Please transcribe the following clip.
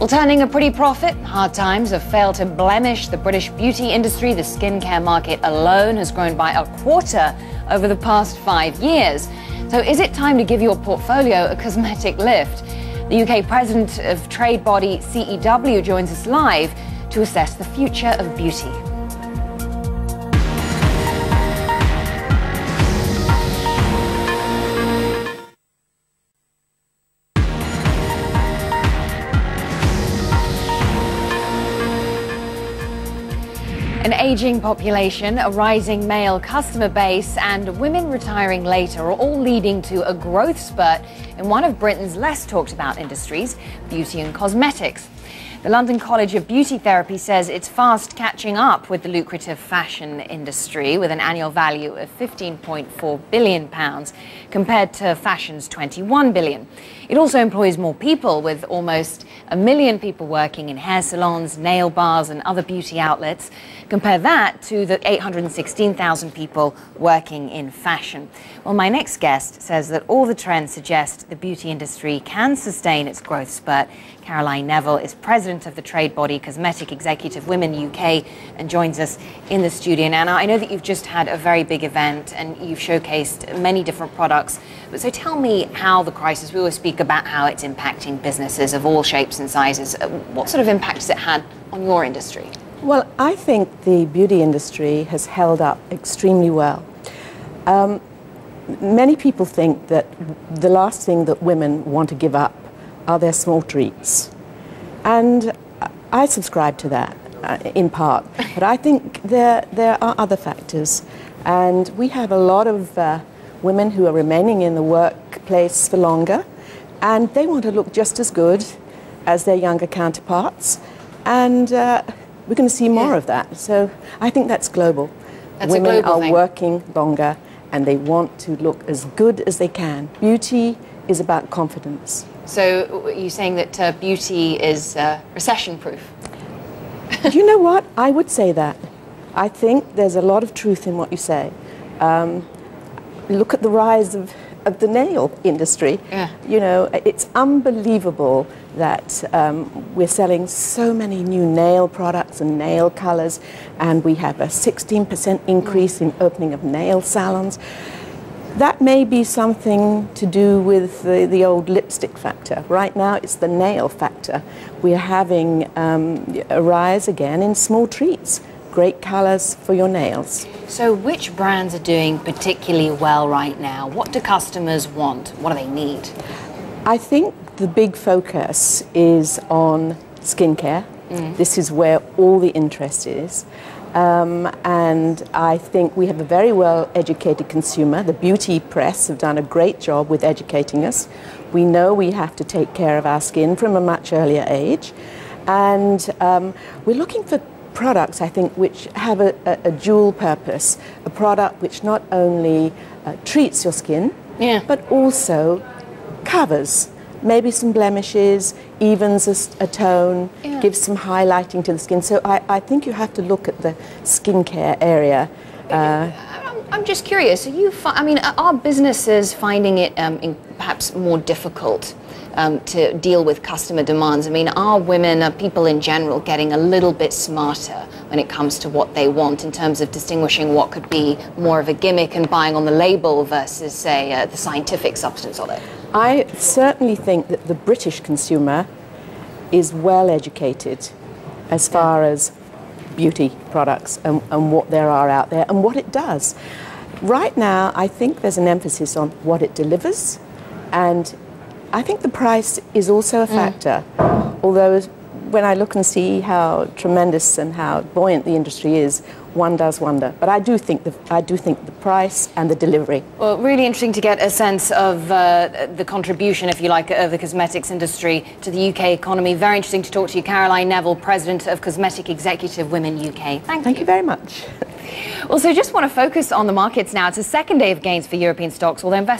Well, turning a pretty profit, hard times have failed to blemish the British beauty industry. The skincare market alone has grown by a quarter over the past five years. So, is it time to give your portfolio a cosmetic lift? The UK president of trade body CEW joins us live to assess the future of beauty. An aging population, a rising male customer base, and women retiring later are all leading to a growth spurt in one of Britain's less talked about industries, beauty and cosmetics. The London College of Beauty Therapy says it's fast catching up with the lucrative fashion industry with an annual value of 15.4 billion pounds compared to fashion's 21 billion. It also employs more people with almost a million people working in hair salons, nail bars and other beauty outlets. Compare that to the 816,000 people working in fashion. Well, my next guest says that all the trends suggest the beauty industry can sustain its growth spurt. Caroline Neville is president of the trade body Cosmetic Executive Women UK and joins us in the studio now. Now, I know that you've just had a very big event and you've showcased many different products. But so tell me how the crisis, we always speak about how it's impacting businesses of all shapes and sizes. Uh, what sort of impact has it had on your industry? Well, I think the beauty industry has held up extremely well. Um, many people think that the last thing that women want to give up are their small treats. And I subscribe to that uh, in part. But I think there, there are other factors. And we have a lot of uh, women who are remaining in the workplace for longer, and they want to look just as good as their younger counterparts. And uh, we're going to see more yeah. of that. So I think that's global. That's women global are thing. working longer and they want to look as good as they can. Beauty is about confidence. So you're saying that uh, beauty is uh, recession proof? Do you know what? I would say that. I think there's a lot of truth in what you say. Um, look at the rise of, of the nail industry. Yeah. You know, it's unbelievable that um, we're selling so many new nail products and nail colors, and we have a 16% increase in opening of nail salons. That may be something to do with the, the old lipstick factor. Right now, it's the nail factor. We're having um, a rise again in small treats great colors for your nails. So which brands are doing particularly well right now? What do customers want? What do they need? I think the big focus is on skincare. Mm. This is where all the interest is. Um, and I think we have a very well educated consumer. The beauty press have done a great job with educating us. We know we have to take care of our skin from a much earlier age. And um, we're looking for products, I think, which have a, a, a dual purpose. A product which not only uh, treats your skin, yeah. but also covers maybe some blemishes, evens a, a tone, yeah. gives some highlighting to the skin. So I, I, think you have to look at the skincare area. Uh, I'm just curious. Are you? I mean, are businesses finding it um, perhaps more difficult um, to deal with customer demands? I mean, are women, are people in general, getting a little bit smarter when it comes to what they want in terms of distinguishing what could be more of a gimmick and buying on the label versus, say, uh, the scientific substance of it? I certainly think that the British consumer is well educated as far as beauty products and, and, what there are out there and what it does. Right now, I think there's an emphasis on what it delivers, and I think the price is also a mm. factor. Mm. Although, when I look and see how tremendous and how buoyant the industry is, one does wonder. But I do think the, I do think the price and the delivery. Well, really interesting to get a sense of uh, the contribution, if you like, of the cosmetics industry to the UK economy. Very interesting to talk to you, Caroline Neville, President of Cosmetic Executive Women UK. Thank, Thank you. you very much. Well, so just want to focus on the markets now. It's the second day of gains for European stocks, although investors